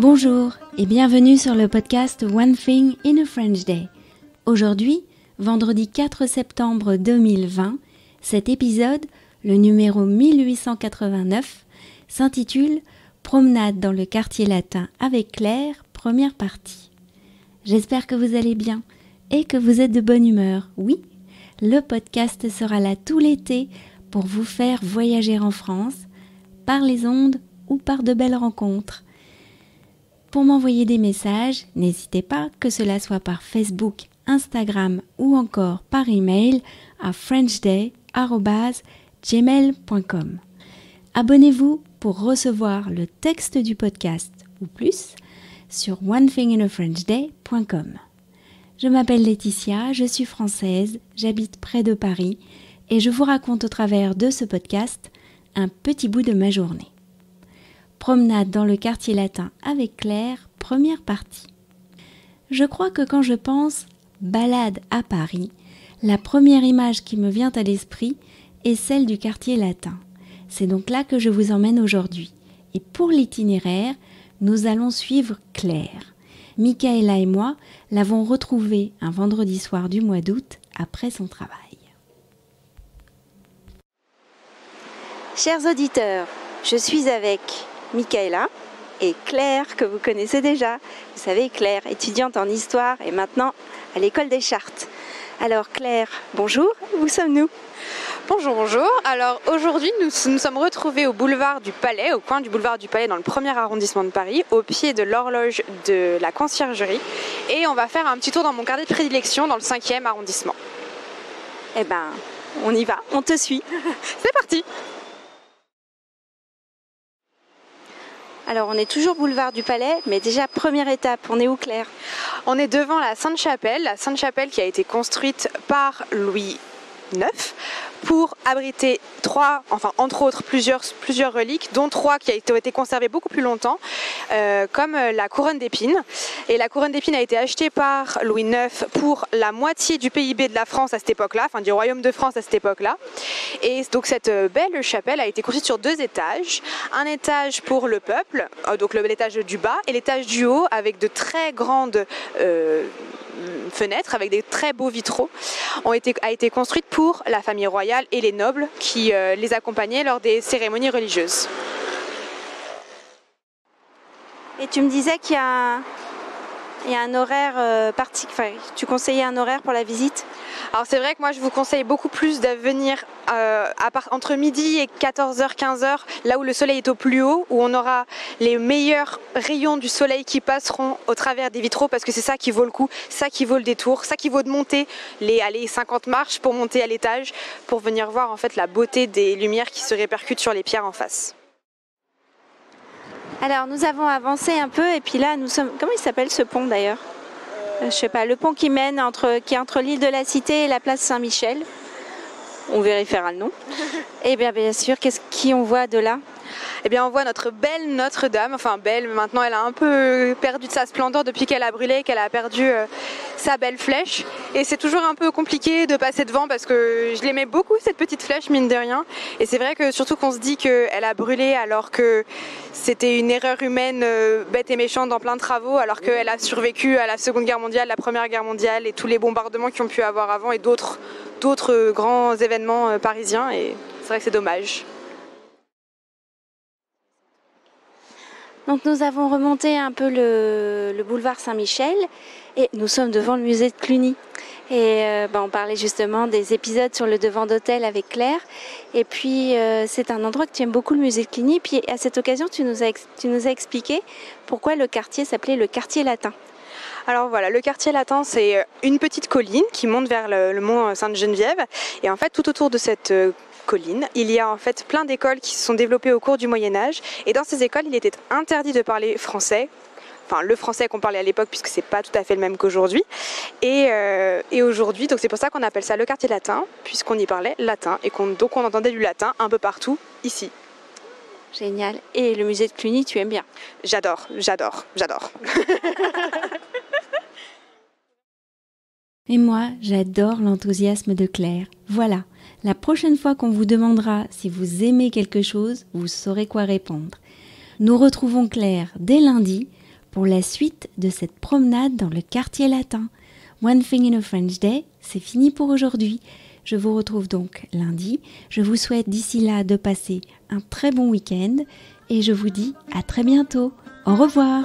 Bonjour et bienvenue sur le podcast One Thing in a French Day. Aujourd'hui, vendredi 4 septembre 2020, cet épisode, le numéro 1889, s'intitule Promenade dans le quartier latin avec Claire, première partie. J'espère que vous allez bien et que vous êtes de bonne humeur. Oui, le podcast sera là tout l'été pour vous faire voyager en France, par les ondes ou par de belles rencontres. Pour m'envoyer des messages, n'hésitez pas que cela soit par Facebook, Instagram ou encore par email à frenchday.gmail.com. Abonnez-vous pour recevoir le texte du podcast ou plus sur onethinginafrenchday.com. Je m'appelle Laetitia, je suis française, j'habite près de Paris et je vous raconte au travers de ce podcast un petit bout de ma journée. Promenade dans le quartier latin avec Claire, première partie. Je crois que quand je pense balade à Paris, la première image qui me vient à l'esprit est celle du quartier latin. C'est donc là que je vous emmène aujourd'hui. Et pour l'itinéraire, nous allons suivre Claire. Michaela et moi l'avons retrouvée un vendredi soir du mois d'août après son travail. Chers auditeurs, je suis avec Michaela et Claire, que vous connaissez déjà. Vous savez, Claire, étudiante en histoire et maintenant à l'école des chartes. Alors Claire, bonjour, où sommes-nous? Bonjour, bonjour. Alors aujourd'hui, nous nous sommes retrouvés au boulevard du Palais, au coin du boulevard du Palais, dans le premier arrondissement de Paris, au pied de l'horloge de la conciergerie. Et on va faire un petit tour dans mon quartier de prédilection, dans le 5e arrondissement. Eh ben, on y va, on te suit. C'est parti Alors on est toujours boulevard du Palais, mais déjà première étape, on est où Claire? On est devant la Sainte-Chapelle, la Sainte-Chapelle qui a été construite par Louis Pour abriter trois, enfin entre autres plusieurs, plusieurs reliques, dont trois qui ont été conservées beaucoup plus longtemps, euh, comme euh, la couronne d'épines. Et la couronne d'épines a été achetée par Louis IX pour la moitié du PIB de la France à cette époque-là, enfin du royaume de France à cette époque-là. Et donc cette euh, belle chapelle a été construite sur deux étages, un étage pour le peuple, donc l'étage du bas, et l'étage du haut avec de très grandes fenêtres avec des très beaux vitraux, ont été, a été construite pour la famille royale et les nobles qui euh, les accompagnaient lors des cérémonies religieuses. Et tu me disais qu'il y a il y a un horaire euh, particulier. tu conseillais un horaire pour la visite? Alors c'est vrai que moi je vous conseille beaucoup plus de venir euh, entre midi et 14h, 15h, là où le soleil est au plus haut, où on aura les meilleurs rayons du soleil qui passeront au travers des vitraux, parce que c'est ça qui vaut le coup, ça qui vaut le détour, ça qui vaut de monter les, allez, 50 marches pour monter à l'étage, pour venir voir en fait la beauté des lumières qui se répercutent sur les pierres en face. Alors nous avons avancé un peu et puis là nous sommes. Comment il s'appelle ce pont d'ailleurs? Euh, Je sais pas. Le pont qui mène entre l'île de la Cité et la place Saint-Michel. On vérifiera le nom. et eh bien bien sûr, qu'est-ce qu'on voit de là? Eh bien on voit notre belle Notre-Dame, enfin belle, maintenant elle a un peu perdu de sa splendeur depuis qu'elle a brûlé, qu'elle a perdu euh, sa belle flèche. Et c'est toujours un peu compliqué de passer devant parce que je l'aimais beaucoup cette petite flèche, mine de rien. Et c'est vrai que surtout qu'on se dit qu'elle a brûlé alors que c'était une erreur humaine euh, bête et méchante dans plein de travaux, alors qu'elle a survécu à la Seconde Guerre mondiale, la Première Guerre mondiale et tous les bombardements qui ont pu avoir avant et d'autres d'autres grands événements euh, parisiens. Et c'est vrai que c'est dommage. Donc nous avons remonté un peu le, boulevard Saint-Michel et nous sommes devant le musée de Cluny. Et euh, ben, on parlait justement des épisodes sur le devant d'hôtel avec Claire. Et puis euh, c'est un endroit que tu aimes beaucoup, le musée de Cluny. Puis à cette occasion, tu nous as, tu nous as expliqué pourquoi le quartier s'appelait le quartier latin. Alors voilà, le quartier latin, c'est euh, une petite colline qui monte vers le, le mont Sainte-Geneviève. Et en fait, tout autour de cette colline. Il y a en fait plein d'écoles qui se sont développées au cours du Moyen Âge. Et dans ces écoles il était interdit de parler français. Enfin le français qu'on parlait à l'époque puisque c'est pas tout à fait le même qu'aujourd'hui. Et, euh, aujourd'hui donc c'est pour ça qu'on appelle ça le quartier latin puisqu'on y parlait latin et qu'on donc on entendait du latin un peu partout ici. Génial. Et le musée de Cluny tu aimes bien? J'adore j'adore j'adore et moi j'adore l'enthousiasme de Claire voilà la prochaine fois qu'on vous demandera si vous aimez quelque chose, vous saurez quoi répondre. Nous retrouvons Claire dès lundi pour la suite de cette promenade dans le quartier latin. One Thing in a French Day, c'est fini pour aujourd'hui. Je vous retrouve donc lundi. Je vous souhaite d'ici là de passer un très bon week-end et je vous dis à très bientôt. Au revoir